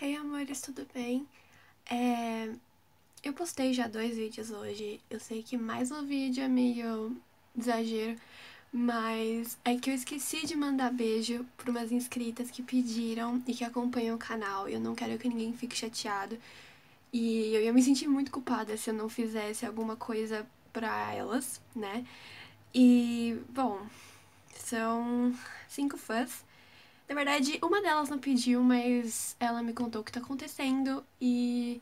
Hey amores, tudo bem? É... Eu postei já dois vídeos hoje. Eu sei que mais um vídeo é meio exagero, mas é que eu esqueci de mandar beijo para umas inscritas que pediram e que acompanham o canal. Eu não quero que ninguém fique chateado. E eu ia me sentir muito culpada se eu não fizesse alguma coisa pra elas, né? E, bom, são cinco fãs. Na verdade, uma delas não pediu, mas ela me contou o que tá acontecendo e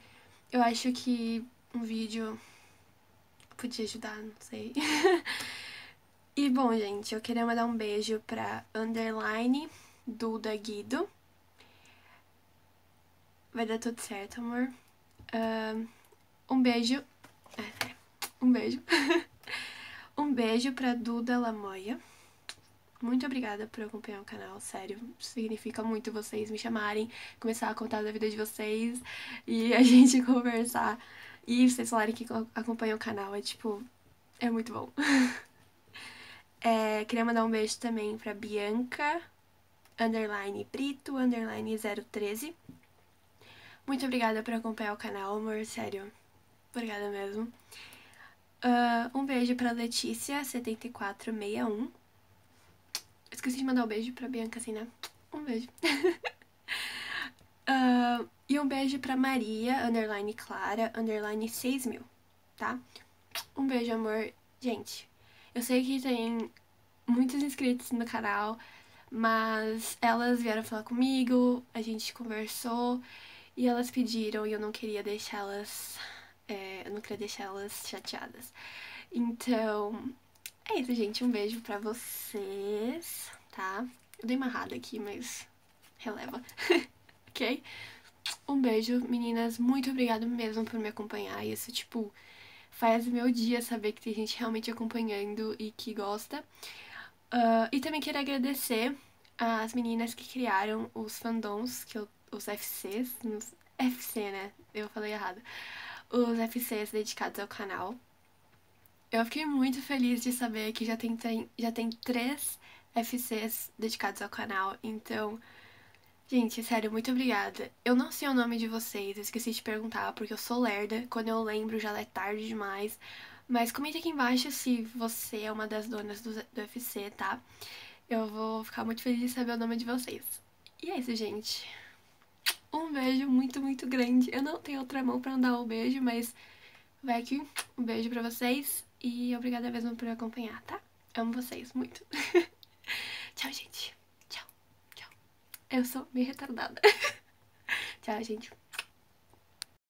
eu acho que um vídeo podia ajudar, não sei. e bom, gente, eu queria mandar um beijo pra underline Duda Guido. Vai dar tudo certo, amor. Uh, um beijo. É um beijo. um beijo pra Duda Lamoia. Muito obrigada por acompanhar o canal, sério. Significa muito vocês me chamarem, começar a contar da vida de vocês e a gente conversar. E vocês falarem que acompanham o canal, é tipo, é muito bom. é, queria mandar um beijo também pra Bianca, underline Brito, underline 013. Muito obrigada por acompanhar o canal, amor, sério. Obrigada mesmo. Uh, um beijo pra Letícia7461. Esqueci de mandar um beijo pra Bianca, assim, né? Um beijo. uh, e um beijo pra Maria, underline Clara, underline 6000, tá? Um beijo, amor. Gente, eu sei que tem muitos inscritos no canal, mas elas vieram falar comigo, a gente conversou e elas pediram e eu não queria deixá-las. É, eu não queria deixá-las chateadas. Então, é isso, gente. Um beijo pra vocês, tá? Eu dei uma errada aqui, mas releva, ok? Um beijo, meninas. Muito obrigada mesmo por me acompanhar. Isso, tipo, faz meu dia saber que tem gente realmente acompanhando e que gosta. Uh, e também quero agradecer as meninas que criaram os fandoms, que eu, os FCs, FC, né? Eu falei errado. Os FCs dedicados ao canal. Eu fiquei muito feliz de saber que já tem, já tem três FCs dedicados ao canal, então... Gente, sério, muito obrigada. Eu não sei o nome de vocês, esqueci de perguntar, porque eu sou lerda. Quando eu lembro já é tarde demais. Mas comente aqui embaixo se você é uma das donas do, do UFC, tá? Eu vou ficar muito feliz de saber o nome de vocês. E é isso, gente. Um beijo muito, muito grande. Eu não tenho outra mão pra dar o um beijo, mas vai aqui. Um beijo pra vocês. E obrigada mesmo por acompanhar, tá? Amo vocês muito. tchau, gente. Tchau, tchau. Eu sou meio retardada. tchau, gente.